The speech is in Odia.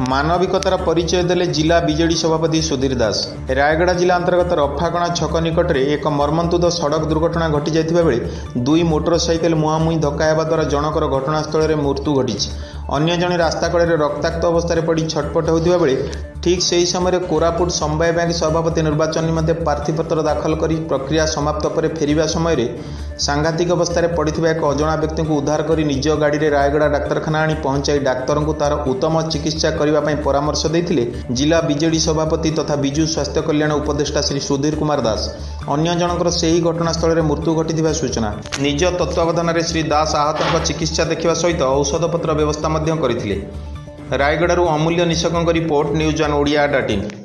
ମାନବିକତାର ପରିଚୟ ଦେଲେ ଜିଲ୍ଲା ବିଜେଡି ସଭାପତି ସୁଧୀର ଦାସ। ରାୟଗଡ଼ା ଜିଲ୍ଲା ଅନ୍ତର୍ଗତ ରଫାଗଣା ଛକ ନିକଟରେ ଏକ ମର୍ମନ୍ତୁଦ ସଡ଼କ ଦୁର୍ଘଟଣା ଘଟିଯାଇଥିବା ବେଳେ ଦୁଇ ମୋଟର ସାଇକେଲ ମୁହାଁମୁହିଁ ଧକ୍କା ହେବା ଦ୍ୱାରା ଜଣଙ୍କର ଘଟଣାସ୍ଥଳରେ ମୃତ୍ୟୁ ଘଟିଛି। ଅନ୍ୟ ଜଣେ ରାସ୍ତା କଡ଼ରେ ରକ୍ତାକ୍ତ ଅବସ୍ଥାରେ ପଡ଼ି ଛଟପଟ ହେଉଥିବା ବେଳେ ଠିକ୍ ସେହି ସମୟରେ କୋରାପୁଟ ସମବାୟ ବ୍ୟାଙ୍କ ସଭାପତି ନିର୍ବାଚନ ନିମନ୍ତେ ପ୍ରାର୍ଥୀପତ୍ର ଦାଖଲ କରି ପ୍ରକ୍ରିୟା ସମାପ୍ତ ପରେ ଫେରିବା ସମୟରେ ସାଂଘାତିକ ଅବସ୍ଥାରେ ପଡ଼ିଥିବା ଏକ ଅଜଣା ବ୍ୟକ୍ତିଙ୍କୁ ଉଦ୍ଧାର କରି ନିଜ ଗାଡ଼ିରେ ରାୟଗଡ଼ା ଡାକ୍ତରଖାନା ଆଣି ପହଞ୍ଚାଇ ଡାକ୍ତରଙ୍କୁ ତାର ଉତ୍ତମ ଚିକିତ୍ସା କରିବା ପାଇଁ ପରାମର୍ଶ ଦେଇଥିଲେ ଜିଲ୍ଲା ବିଜେଡି ସଭାପତି ତଥା ବିଜୁ ସ୍ୱାସ୍ଥ୍ୟ କଲ୍ୟାଣ ଉପଦେଷ୍ଟା ଶ୍ରୀ ସୁଧୀର କୁମାର ଦାସ। ଅନ୍ୟ ଜଣଙ୍କର ସେହି ଘଟଣାସ୍ଥଳରେ ମୃତ୍ୟୁ ଘଟିଥିବା ସୂଚନା। ନିଜ ତତ୍ତ୍ୱାବଧାନରେ ଶ୍ରୀ ଦାସ ଆହତଙ୍କ ଚିକିତ୍ସା ଦେଖିବା ସହିତ ଔଷଧପତ୍ର ବ୍ୟବସ୍ଥା ମଧ୍ୟ କରିଥିଲେ। ରାୟଗଡ଼ାରୁ Amulya ନିଶକଙ୍କ report news on Odia dot in.